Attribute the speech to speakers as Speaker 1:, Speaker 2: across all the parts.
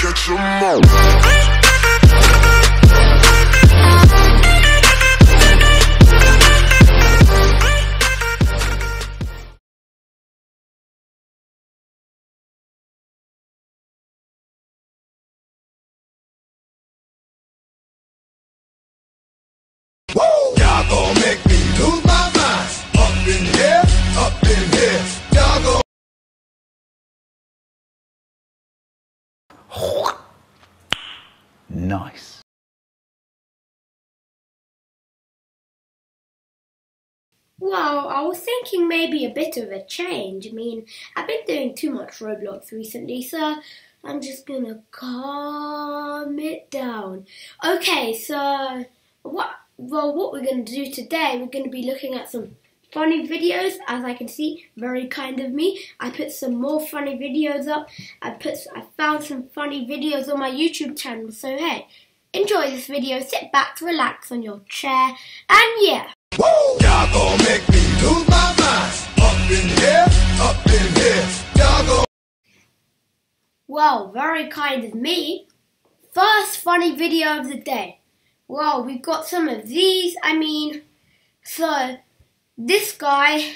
Speaker 1: catch 'em all.
Speaker 2: Nice.
Speaker 3: Well, I was thinking maybe a bit of a change. I mean, I've been doing too much Roblox recently, so I'm just gonna calm it down. Okay, so what? Well, what we're gonna do today, we're gonna be looking at some funny videos. As I can see, very kind of me. I put some more funny videos up. I put, I found some funny videos on my YouTube channel. So hey, enjoy this video. Sit back, relax on your chair, and yeah.
Speaker 4: Y'all gon' make me lose my mind. Up in here, up in here. Y'all gon'
Speaker 3: Well, very kind of me. First funny video of the day. Well, we've got some of these. I mean, so this guy,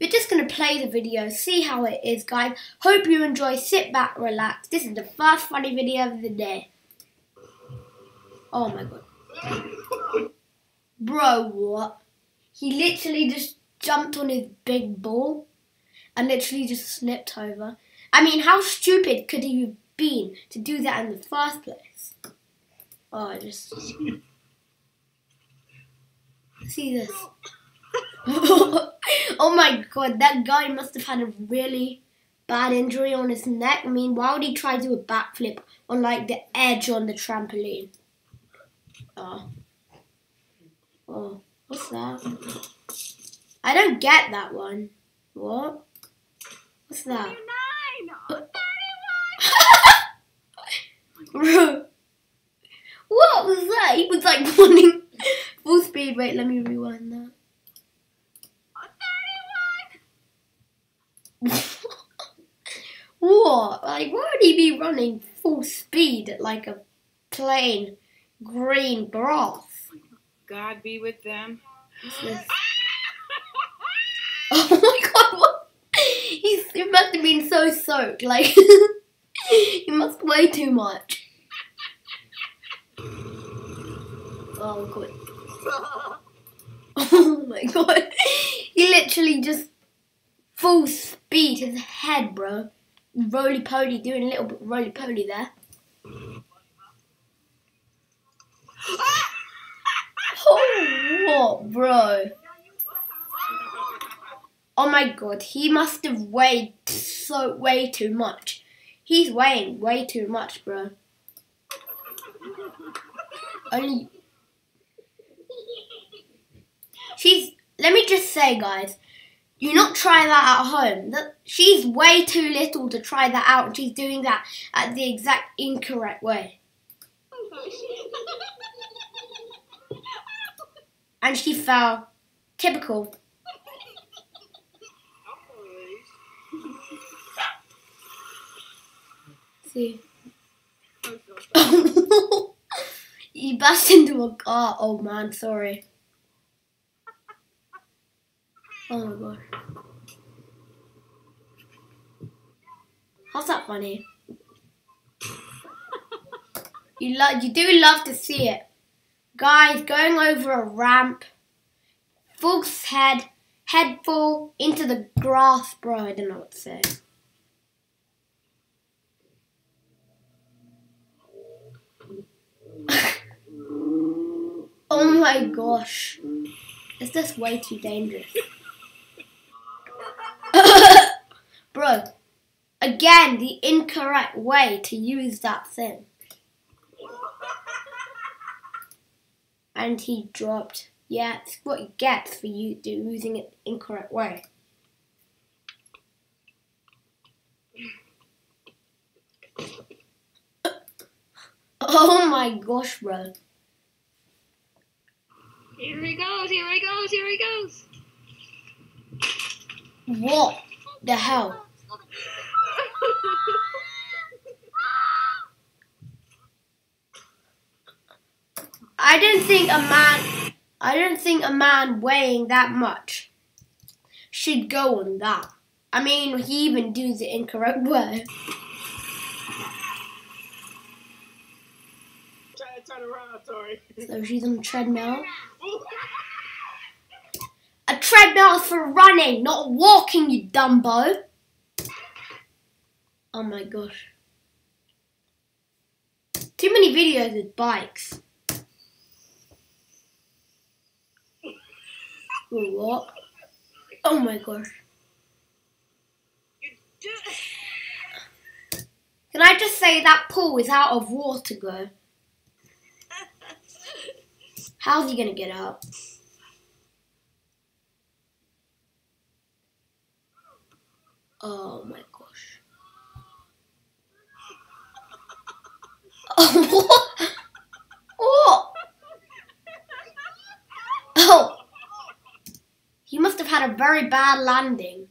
Speaker 3: we're just gonna play the video, see how it is, guys. Hope you enjoy. Sit back, relax. This is the first funny video of the day. Oh my god. Bro, what? He literally just jumped on his big ball and literally just slipped over. I mean, how stupid could he have been to do that in the first place? Oh, I just see this. oh my god, that guy must have had a really bad injury on his neck. I mean, why would he try to do a backflip on like the edge on the trampoline? Oh. Oh, what's that? I don't get that one. What? What's that? Bro, what was that? He was like running full speed. Wait, let me rewind that. what? Like, why would he be running full speed at like a plain green grass?
Speaker 5: God be with them.
Speaker 3: Oh my god, what? He's, he must have been so soaked. Like, he must weigh too much. Oh god. Oh my god. He literally just full speed his head, bro. Roly poly, doing a little bit roly poly there. Oh, what, bro? Oh my god, he must have weighed so way too much. He's weighing way too much, bro. Only She's let me just say guys, do not try that at home. That she's way too little to try that out and she's doing that at the exact incorrect way. And she fell. Typical. See. you burst into a car. Oh man, sorry. Oh my god. How's that funny? You love, you do love to see it, guys. Going over a ramp, full head, head full into the grass, bro. I don't know what to say. oh my gosh, is this way too dangerous? Bro, again, the incorrect way to use that thing. And he dropped. Yeah, it's what he gets for you do using it the incorrect way. Oh my gosh, bro.
Speaker 5: Here he goes, here he goes, here he goes.
Speaker 3: What the hell? I didn't think a man I didn't think a man weighing that much should go on that. I mean, he even does the incorrect word.
Speaker 2: Try to turn around, sorry.
Speaker 3: So she's on treadmill. Treadmill for running, not walking, you dumbo. Oh my gosh. Too many videos with bikes. What? Oh my gosh. Can I just say that pool is out of water, go? How's he gonna get out? Oh my gosh. Oh? What? Oh. He must have had a very bad landing.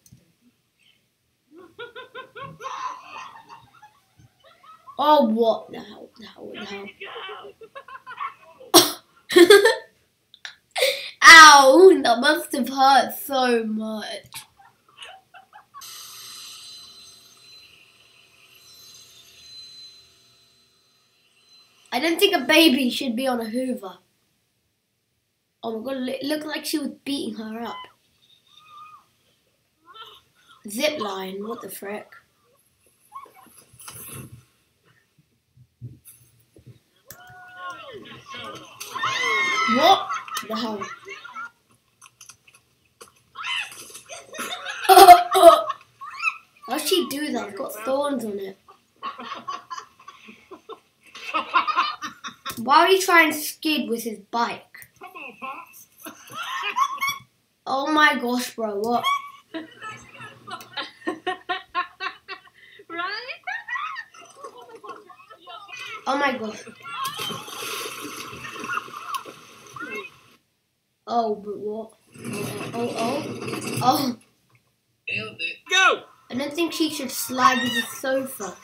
Speaker 3: Oh, what the hell? The hell? The hell? Ow! That must have hurt so much. I don't think a baby should be on a Hoover. Oh my god, it looked like she was beating her up. Zip line, what the frick? What the hell? How'd she do that? It's got thorns on it. Why would he try and skid with his bike?
Speaker 2: Come on, Pops.
Speaker 3: Oh my gosh, bro, what?
Speaker 5: right?
Speaker 3: Oh my gosh. Oh, but what? Oh, oh, oh. Oh, oh.
Speaker 2: Nailed it. Go!
Speaker 3: I don't think she should slide with the sofa.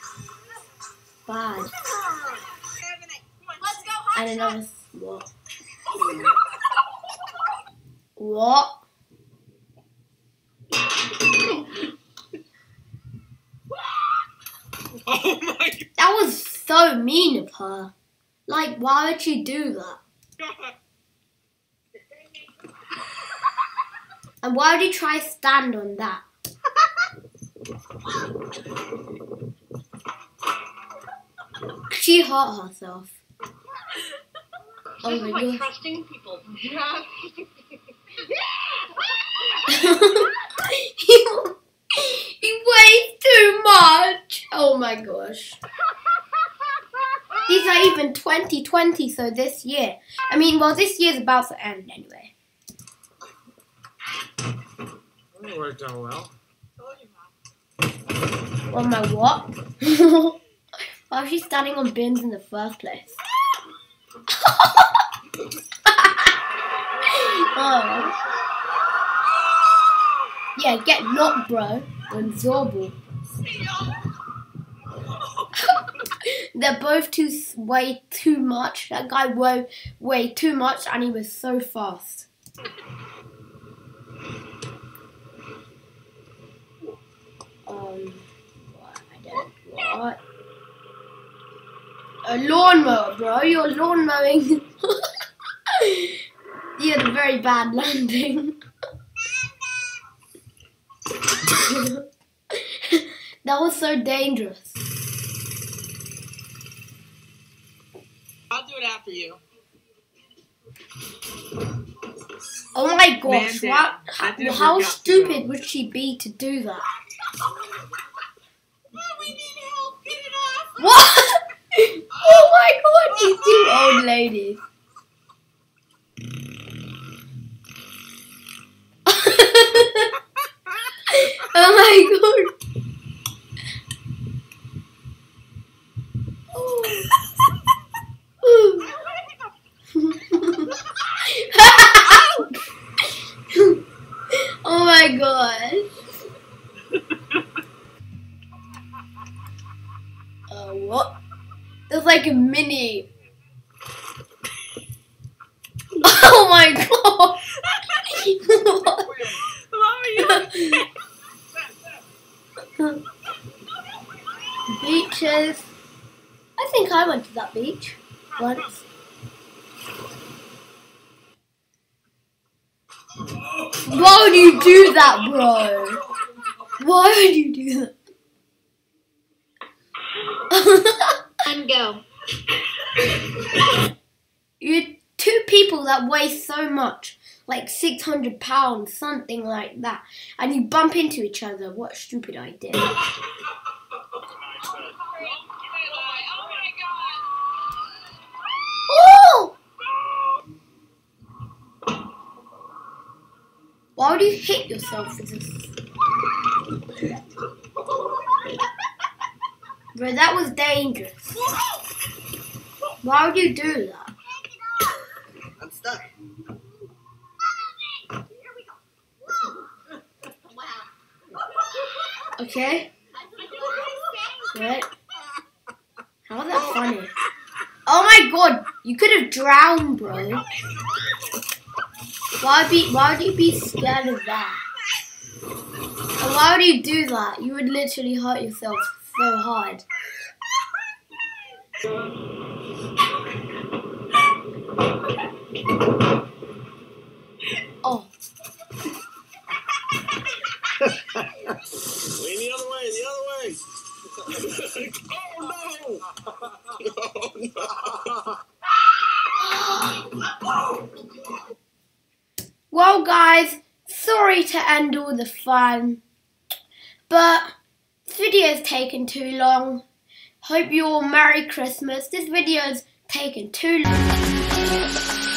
Speaker 3: Bad. And another, what? What?
Speaker 2: Oh my
Speaker 3: That was so mean of her. Like, why would she do that? And why would he try stand on that? She hurt herself. Oh my
Speaker 5: like
Speaker 3: god.
Speaker 5: trusting people.
Speaker 3: he, he weighs too much. Oh my gosh. These are even 2020, so this year. I mean, well, this year's about to end anyway.
Speaker 2: That worked out well.
Speaker 3: Well, my what? Why was she standing on bins in the first place? oh. Yeah, get knocked, bro. And Zorble. They're both too way too much. That guy weighed way too much, and he was so fast. Um, what? I don't what? A lawnmower, bro. You're lawn mowing. you had a very bad landing. that was so dangerous.
Speaker 2: I'll do it after you.
Speaker 3: Oh my gosh,
Speaker 2: Man
Speaker 3: what,
Speaker 2: down. I did
Speaker 3: how stupid
Speaker 2: today.
Speaker 3: would she be to do that?
Speaker 2: we need help. Get it off.
Speaker 3: What? oh my god, these two old ladies. oh my god. oh my gosh. Uh, what? There's like a mini. Oh my god!
Speaker 2: You
Speaker 3: Beaches. I think I went to that beach once. Why would you do that, bro? Why would you do that?
Speaker 5: And go.
Speaker 3: You're two people that weigh so much, like 600 pounds, something like that, and you bump into each other. What a stupid idea. Oh! Why would you hit yourself with this? Bro, that was dangerous. Why would you do that?
Speaker 4: I'm stuck.
Speaker 3: Okay? Right? How is that funny? Oh my god, you could have drowned, bro. Why be why would you be scared of that? And why would you do that? You would literally hurt yourself so hard. Oh,
Speaker 4: Lean the other way, other way. oh no!
Speaker 3: Well, guys, sorry to end all the fun, but this video's taken too long. Hope you all Merry Christmas. This video's taken too long.